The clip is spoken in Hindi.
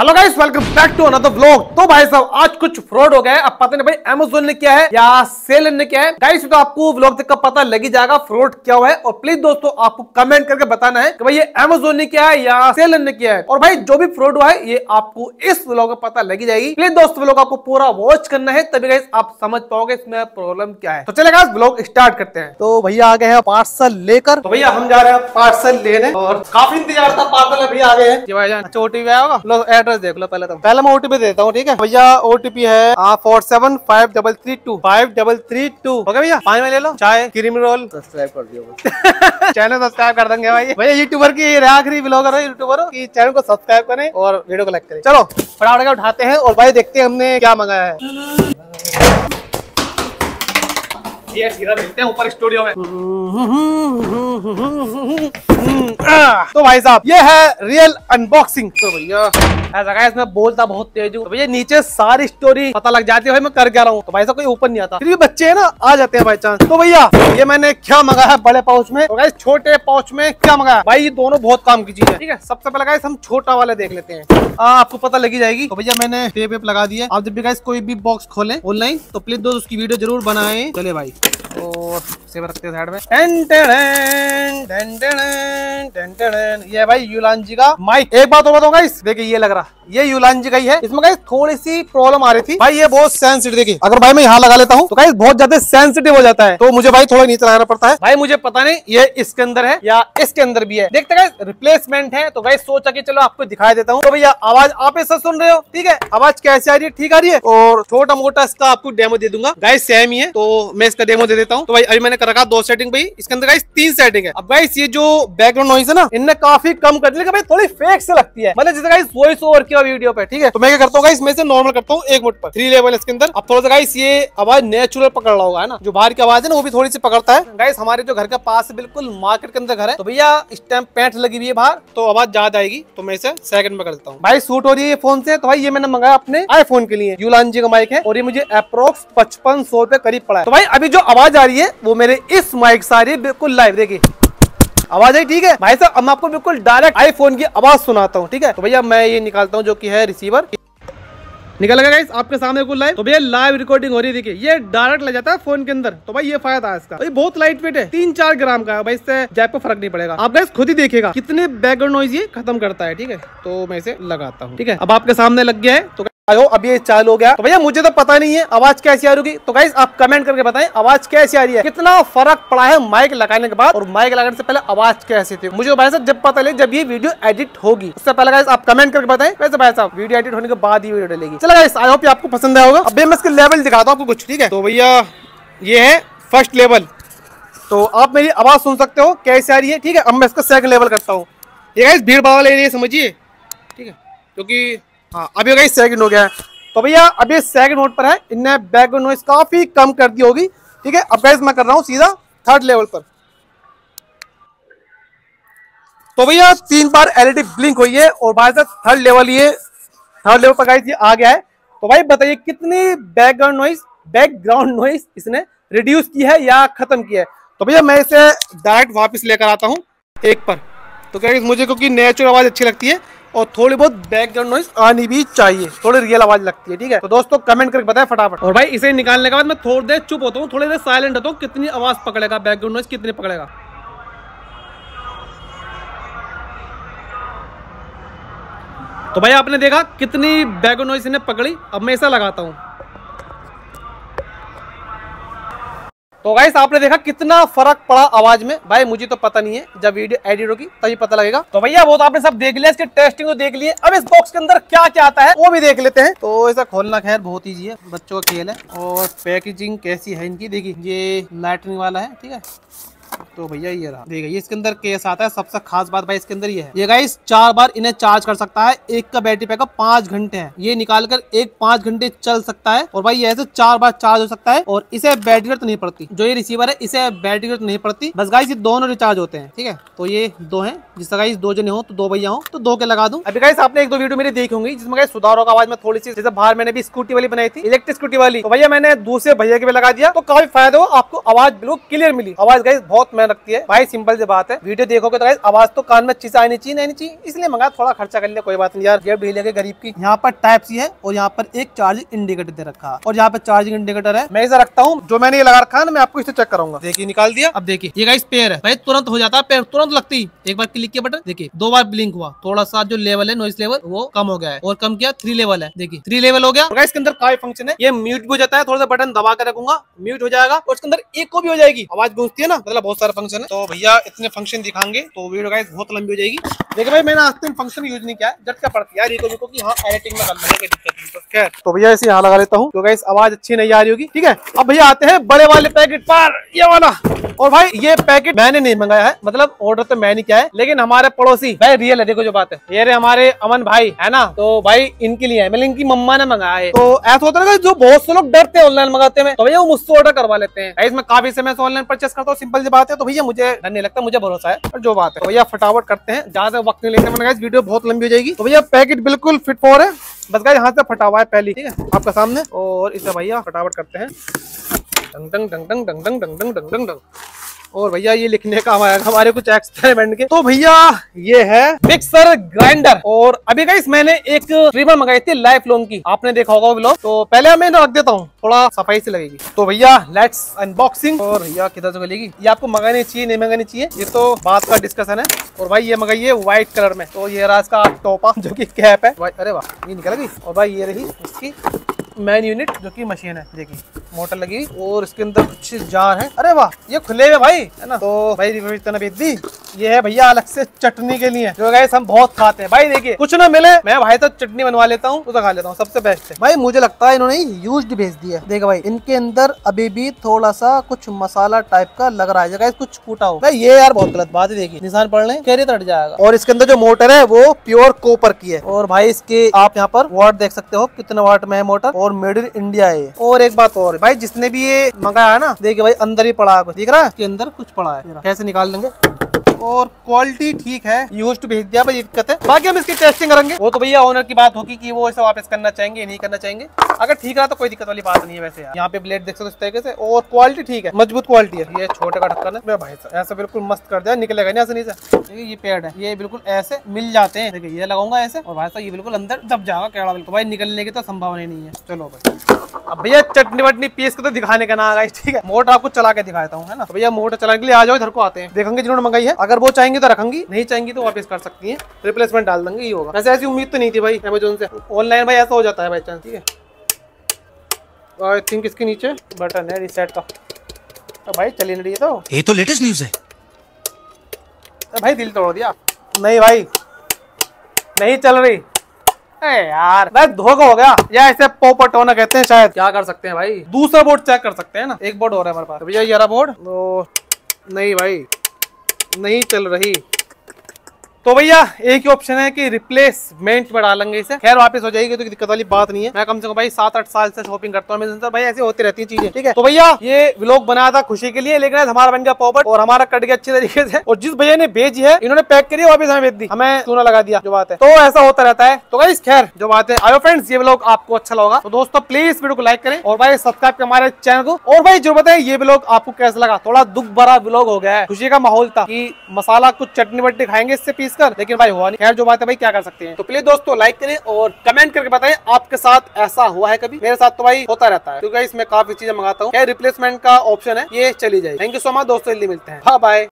Hello guys welcome back to another vlog तो भाई साहब आज कुछ फ्रॉड हो गया है। अब पता नहीं भाई अमेजोन ने क्या है या सेल ने क्या है। गाइस तो आपको व्लॉग तक का पता लग ही जाएगा फ्रॉड क्या हुआ है। और प्लीज़ दोस्तों आपको कमेंट करके बताना है कि भाई ये अमेजोन ने क्या है या सेल ने क्या है। और भाई जो भी फ्रॉड हुआ है ये आपको इस व्लॉग में पता लगी जाएगी। प्लीज़ दोस्तों व्लॉग आपको पूरा वॉच करना है तभी गाइस आप समझ पाओगे इसमें प्रॉब्लम क्या है। तो चलेगा व्लॉग स्टार्ट करते हैं। तो भैया आ गए हैं पार्सल लेकर। तो भैया हम जा रहे हैं पार्सल लेने। और काफ़ी इंतज़ार था पार्सल अभी आ गए हैं। भाईजान अच्छा होगा? एड्रेस देख लो पहले तो पहले मैं ओटीपी देता हूँ ठीक है? भैया ओटीपी है four seven five double three two five double three two okay भैया? पानी में ले लो। चाय क्रीम रोल सब्सक्राइब कर दियो चैनल सब्सक्राइब कर देंगे भाई। भैया यूट्यूबर की आखिरी ब्लॉगर है यूट्यूबर की चैनल को सब्सक्राइब करें और वीडियो को लाइक करें। चलो फटाफट उठाते हैं और भाई देखते हैं हमने क्या मंगाया है। ये सीधा मिलते हैं ऊपर स्टूडियो में। तो भाई साहब ये है रियल अनबॉक्सिंग तो भैया ऐसा गाइस मैं बोलता बहुत तेज हूँ। तो भैया नीचे सारी स्टोरी पता लग जाती है भाई मैं कर क्या रहा हूँ। तो भाई साहब कोई ऊपर नहीं आता। फिर भी बच्चे है ना आ जाते हैं भाई चांस तो भैया ये मैंने क्या मंगाया बड़े पाउच में? तो गाइस छोटे पाउच में क्या मंगाया भाई ये दोनों बहुत काम की चीज़ है ठीक है? सबसे पहले गाइस हम छोटा वाले देख लेते हैं। आ, आपको पता लगी जाएगी। तो भैया मैंने टेप वेप लगा दिया। आप जब भी गाइस कोई भी बॉक्स खोले ऑनलाइन तो प्लीज़ दोस्त उसकी वीडियो ज़रूर बनाए। चले भाई। और सेव रखते हैं साइड में। टेन ये भाई यूलान जी का माइक। एक बात और बताऊँगा इस देखिए ये लग रहा। ये यूलान जी का ही है। इसमें गाइस थोड़ी सी प्रॉब्लम आ रही थी। भाई ये बहुत सेंसिटिव देखिए। अगर भाई मैं यहाँ लगा लेता हूँ तो गाइस बहुत ज़्यादा सेंसिटिव हो जाता है। तो मुझे भाई थोड़ा नीचे लगाना पड़ता है। भाई मुझे पता नहीं, ये इसके अंदर है या इसके अंदर भी है। देखते गाइस रिप्लेसमेंट है तो गाइस सोचा की चलो आपको दिखाई देता हूँ। तो भैया, आवाज़ आप ऐसा सुन रहे हो? ठीक है? आवाज़ कैसे आ रही है? ठीक आ रही है? और छोटा मोटा इसका आपको डेमो दे दूँगा। गाइस सेम ही है। तो मैं इसका डेमो दे देता हूँ। तो भाई, अभी मैंने कर रखा दो सेटिंग भाई इसके अंदर गाइस तीन सेटिंग है। अब गाइस ये जो बैकग्राउंड नॉइस है ना इनने काफ़ी कम कर दिया। भाई, थोड़ी फेक से लगती है। मतलब जैसे गाइस वॉइस ओवर किया वीडियो पे, ठीक है? तो मैं क्या करता हूँ गाइस मैं से नॉर्मल करता हूँ एक मिनट पर। थ्री लेवल इसके अंदर। अब थोड़ा सा गाइस ये आवाज़ नेचुरल पकड़ रहा होगा, है ना? जो बाहर की आवाज़ है ना, वो भी थोड़ी सी पकड़ता है। गाइस हमारे जो घर के पास बिल्कुल मार्केट के अंदर घर है। तो भैया, इस टाइम पैंट लगी हुई है बाहर तो आवाज़ ज़्यादा आएगी। तो मैं इसे सेकंड में कर देता हूँ। भाई सूट हो रही है फ़ोन से। तो भाई, ये मैंने मंगाया अपने आईफोन के लिए। यूलान जी का माइक है। और ये मुझे अप्रोक्स पचपन सौ रुपए करीब पड़ा है। तो भाई, अभी जो आवाज़ आ रही है, वो मेरे इस माइक से आ रही है बिल्कुल लाइव देखिए। आवाज़ आई, ठीक है? भाई साहब, अब मैं आपको बिल्कुल डायरेक्ट आईफोन की आवाज़ सुनाता हूँ, ठीक है? तो भैया, मैं ये निकालता हूँ जो कि है रिसीवर निकल गया गाइस आपके सामने बिल्कुल लाइव तो भैया लाइव रिकॉर्डिंग हो रही देखिए। ये डायरेक्ट लग जाता है फ़ोन के अंदर। तो भाई, ये फ़ायदा है इसका। भाई बहुत लाइट वेट है। तीन चार ग्राम का है, भाई, इससे जैप पे फ़र्क नहीं पड़ेगा। आप गाइस खुद ही देखेगा कितने बैकग्राउंड नॉइज़ ये खत्म करता है, ठीक है? तो मैं इसे लगाता हूँ, ठीक है? अब आपके सामने लग गया है तो आयो अब ये चालू हो गया। तो भैया, मुझे तो पता नहीं है आवाज़ कैसी आ रही तो गाइस आप कमेंट करके बताएँ, आवाज़ कैसी आ रही है? कितना फ़र्क पड़ा है माइक लगाने के बाद? और माइक लगाने से पहले आवाज़ कैसी थी? मुझे भाई साहब, जब पता लगे जब ये वीडियो एडिट होगी, उससे पहले गाइस आप कमेंट करके बताएँ। वैसे भाई साहब वीडियो एडिट होने के बाद ही वीडियो डलेगी। चलो गाइस आई होप आपको पसंद आया होगा। अब मैं इसके लेवल दिखाता हूँ आपको कुछ, ठीक है? तो भैया, ये है फ़र्स्ट लेवल तो आप मेरी आवाज़ सुन सकते हो, कैसे आ रही है, ठीक है? अब मैं इसका सेकंड लेवल करता हूँ। ये गाइस भीड़ भाड़ ले है समझिए? ठीक है? क्योंकि हाँ अभी गाइस सेकंड हो गया है। तो भैया अभी सेकंड नोट पर है। इनने बैकग्राउंड नॉइस काफ़ी कम कर दी होगी। ठीक है, अब गाइस मैं कर रहा हूँ सीधा थर्ड लेवल पर। तो भैया, तीन बार एलईडी ब्लिंक हुई है और भाई साहब थर्ड लेवल ये थर्ड लेवल पर गाइस ये आ गया है। तो भाई बताइए, कितनी बैकग्राउंड नॉइस बैकग्राउंड नॉइस इसने रिड्यूस की है या खत्म किया है? तो भैया, मैं इसे डायरेक्ट वापस लेकर आता हूँ एक पर। तो क्या मुझे क्योंकि नेचुरल आवाज़ अच्छी लगती है और थोड़ी बहुत बैकग्राउंड नॉइस आनी भी चाहिए। थोड़ी रियल आवाज़ लगती है, ठीक है? तो दोस्तों कमेंट करके बताए फटाफट। और भाई, इसे निकालने के बाद मैं थोड़ी देर चुप होता हूँ, थोड़ी देर साइलेंट होता हूँ। कितनी आवाज़ पकड़ेगा बैकग्राउंड नॉइस कितनी पकड़ेगा? तो भाई, आपने देखा कितनी बैकग्राउंड नॉइस इन्हें पकड़ी? अब मैं ऐसा लगाता हूँ। तो गाइस आपने देखा कितना फ़र्क पड़ा आवाज़ में? भाई, मुझे तो पता नहीं है। जब वीडियो एडिट होगी, तभी पता लगेगा। तो भैया, वो तो आपने सब देख लिया, इसके टेस्टिंग तो देख लिए। अब इस बॉक्स के अंदर क्या क्या आता है, वो भी देख लेते हैं। तो ऐसा खोलना खैर बहुत ईजी है, बच्चों का खेल है। और पैकेजिंग कैसी है इनकी, देखिए। ये लाइटनिंग वाला है, ठीक है? तो भैया ये रहा। देखिए इसके अंदर केस आता है, सबसे खास बात भाई इसके अंदर ये है। ये गाइस चार बार इन्हें चार्ज कर सकता है, एक का बैटरी बैकअप पाँच घंटे है। ये निकाल कर एक पाँच घंटे चल सकता है, और भाई ये ऐसे चार बार चार्ज हो सकता है, और इसे बैटरी ज़रूरत नहीं पड़ती। जो ये रिसीवर है, इसे बैटरी ज़रूरत नहीं पड़ती। बस गाइस ये दोनों रिचार्ज होते हैं, ठीक है? तो ये दो है। जिससे गाइस दो जने हो तो दो भैया हो तो दो के लगा दूँ। अभी गाइस आपने एक दो वीडियो मेरी देखी होंगी, जिसमें गाइस सुधार होगा आवाज़ में थोड़ी सी, जैसे बाहर मैंने भी स्कूटी वाली बनाई थी इलेक्ट्रिक स्कूटी वाली। तो भैया मैंने दूसरे भैया के भी लगा दिया तो काफ़ी फ़ायदा हो आपको आवाज़ बिल्कुल क्लियर मिली। आवाज़ गाइस बहुत बहुत मेहनत लगती है। भाई सिंपल सी बात है। वीडियो देखोगे तो आवाज़ तो कान में अच्छी से आनी चाहिए नहीं चाहिए। इसलिए मंगा थोड़ा खर्चा कर लिया कोई बात नहीं। यार जेब ढीले के गरीब की। यहाँ पर टाइप सी है और यहाँ पर एक चार्जिंग इंडिकेटर दे रखा और यहाँ पर चार्जिंग इंडिकेटर है। मैं इसे रखता हूँ। जो मैंने ये लगा रखा है ना मैं आपको इसे चेक करूँगा। देखिए निकाल दिया। अब देखिए ये गाइस पेयर है। भाई तुरंत हो जाता है पेयर तुरंत लगती एक बार क्लिक किया बटन देखिए दो बार ब्लिंक हुआ। थोड़ा सा जो लेवल है नॉइस लेवल वो कम हो गया है। और कम किया थ्री लेवल है। देखिए थ्री लेवल हो गया। और इसके अंदर काफ़ी फ़ंक्शन है? ये म्यूट भी हो जाता है थोड़ा सा बटन दबा कर रखूँगा। म्यूट हो जाएगा और इसके अंदर एक को भी हो जाएगी। आवाज़ गूंजती है ना मतलब बहुत सारे फ़ंक्शन है। तो भैया इतने फ़ंक्शन दिखाएँगे तो वीडियो गाइस बहुत लंबी हो जाएगी। देखिए भाई, मैंने आज तक फ़ंक्शन यूज़ नहीं किया झटका पड़ती है यार को एडिटिंग में दिक्कत तो तो भैया, इसे यहाँ लगा लेता हूँ। तो गाइस आवाज़ अच्छी नहीं आ रही होगी, ठीक है? अब भैया आते हैं बड़े वाले पैकेट पर, ये वाला। और भाई, ये पैकेट मैंने नहीं मंगाया है। मतलब ऑर्डर तो मैंने किया है, लेकिन हमारे पड़ोसी, भाई रियल है, देखो जो बात है। ये रे हमारे अमन भाई, है ना? तो भाई, इनके लिए है मतलब इनकी मम्मा ने मंगाया है। तो ऐसा होता है जो बहुत से लोग डरते हैं ऑनलाइन मंगाते हैं तो भैया, वो मुझसे ऑर्डर करवा लेते हैं। इसमें काफ़ी समय से ऑनलाइन परचेस करता हूँ सिंपल सी है तो भैया मुझे डर नहीं लगता, मुझे भरोसा है और जो बात है। तो भैया फटाफट करते हैं, ज़्यादा वक्त नहीं लेते मैंने वीडियो बहुत लंबी हो जाएगी। तो भैया पैकेट बिल्कुल फिट फॉर है। बस गाय यहाँ से फटा हुआ है पहली, ठीक है? आपका सामने। और इसे भैया, फटाफट करते हैं। डंग डंग डंग डंग डंग डंग डंग डंग डंग डंग। और भैया ये लिखने का हमारे हमारे कुछ एक्सपेरिमेंट के। तो भैया, ये है मिक्सर ग्राइंडर और अभी गाइस मैंने एक ट्रिमर मंगाई थी लाइफ लॉन्ग की। आपने देखा होगा ब्लॉग तो पहले मैं रख देता हूँ। थोड़ा सफ़ाई से लगेगी। तो भैया लेट्स अनबॉक्सिंग और भैया, किधर से लगेगी ये आपको मंगानी चाहिए, नहीं मंगानी चाहिए? ये तो बात का डिस्कशन है। और भाई, ये मंगाइए व्हाइट कलर में। तो ये राज का टोपा, जो की कैप है। अरे वाह, ये निकल गई। और भाई, ये रही इसकी मैन यूनिट जो की मशीन है। देखिए। मोटर लगी और इसके अंदर कुछ जार है। अरे वाह ये खुले हुए भाई है ना? तो भाई भेज दी। ये है भैया अलग से चटनी के लिए। जो गए हम बहुत खाते हैं। भाई देखिए कुछ ना मिले मैं भाई तो चटनी बनवा लेता हूँ तो खा लेता हूँ सबसे बेस्ट है। भाई मुझे लगता है इन्होंने यूज़ भेज दिया देखो भाई इनके अंदर अभी भी थोड़ा सा कुछ मसाला टाइप का लग रहा है। जगह कुछ कूटा हो। भाई ये यार बहुत गलत बात है देखिए। निशान पढ़ ले कैरी तट जाएगा। और इसके अंदर जो मोटर है वो प्योर कोपर की है। और भाई इसके आप यहाँ पर वाट देख सकते हो कितने वाट में है मोटर। और मेड इन इंडिया है और एक बात और भाई, जिसने भी ये मंगाया ना, देखिए भाई, अंदर ही पड़ा है दिख रहा है अंदर कुछ पड़ा है? कैसे निकाल देंगे? और क्वालिटी ठीक है। यूज़ टू भेज दिया भाई, दिक्कत है। बाकी हम इसकी टेस्टिंग करेंगे। वो तो भैया ओनर की बात होगी कि वो इसे वापस करना चाहेंगे, नहीं करना चाहेंगे। अगर ठीक रहा तो कोई दिक्कत वाली बात नहीं है वैसे यहाँ पे ब्लेड देख सकते इस तरीके से। और क्वालिटी ठीक है। मज़बूत क्वालिटी है। ये छोटे का ढक्कन है। भाई साहब, ऐसा बिल्कुल मस्त कर दिया। निकलेगा नहीं ऐसे नहीं से ये पेड़ है। ये बिल्कुल ऐसे मिल जाते हैं। देखिए, ये लगाऊँगा ऐसे। और भाई साहब, ये बिल्कुल अंदर दब जाएगा केड़ा बिल्कुल। भाई, निकलने की तो संभावना नहीं है। चलो भाई। अब भैया चटनी वटनी पीस के तो दिखाने का ना आगा ठीक है। मोटर आपको चला के दिखाता हूँ है ना। तो भैया मोटर चलाने के लिए आ जाओ इधर को आते हैं। देखेंगे जिन्होंने मंगाई है अगर वो चाहेंगे तो रखेंगी नहीं चाहेंगी तो वापस कर सकती है। रिप्लेसमेंट डाल देंगे ये होगा। वैसे ऐसी उम्मीद तो नहीं थी भाई अमेजोन से। ऑनलाइन भाई ऐसा हो जाता है बाई चांस ठीक है। आई थिंक इसके नीचे बटन है रिसेट का। तो भाई चली नहीं रही है तो। ये तो लेटेस्ट न्यूज़ है। भाई दिल तोड़ दिया। नहीं भाई नहीं चल रही। यार भाई धोखा हो गया। या ऐसे पोपट होना कहते हैं शायद। क्या कर सकते हैं भाई? दूसरा बोर्ड चेक कर सकते हैं ना। एक बोर्ड हो रहा है हमारे पास। भैया ये बोर्ड तो नहीं भाई नहीं चल रही। तो भैया, एक ही ऑप्शन है कि रिप्लेसमेंट में डालेंगे इसे। खैर, वापस हो जाएगी तो दिक्कत वाली बात नहीं है। मैं कम से कम भाई सात आठ साल से शॉपिंग करता हूँ भाई, ऐसी होती रहती है चीज़ें, ठीक है? तो भैया, ये व्लॉग बनाया था खुशी के लिए, लेकिन हमारा बन गया पॉपट और हमारा कट गया अच्छे तरीके से। और जिस भैया ने भेजी है, इन्होंने पैक करी वापस हमें भेज दी। हमें सोना लगा दिया, जो बात है। तो ऐसा होता रहता है। तो भाई खैर, जो बात है, आयो फ्रेंड्स ये ब्लॉग आपको अच्छा लगा। तो दोस्तों प्लीज़ वीडियो को लाइक करें और भाई सब्सक्राइब करें हमारे चैनल को। और भाई, जो बताए, ये ब्लॉग आपको कैसा लगा? थोड़ा दुख भरा ब्लॉग हो गया है। खुशी का माहौल था की मसाला कुछ चटनी वटनी खाएँगे, इससे पीस कर। लेकिन भाई, हुआ नहीं। खैर, जो बात है भाई, क्या कर सकते हैं? तो प्लीज़ दोस्तों लाइक करें और कमेंट करके बताएँ, आपके साथ ऐसा हुआ है कभी? मेरे साथ तो भाई होता रहता है। क्योंकि इसमें काफ़ी चीज़ें मंगाता हूँ। रिप्लेसमेंट का ऑप्शन है। ये चली जाए थैंक यू सो मच दोस्तों, जल्दी मिलते हैं। बाय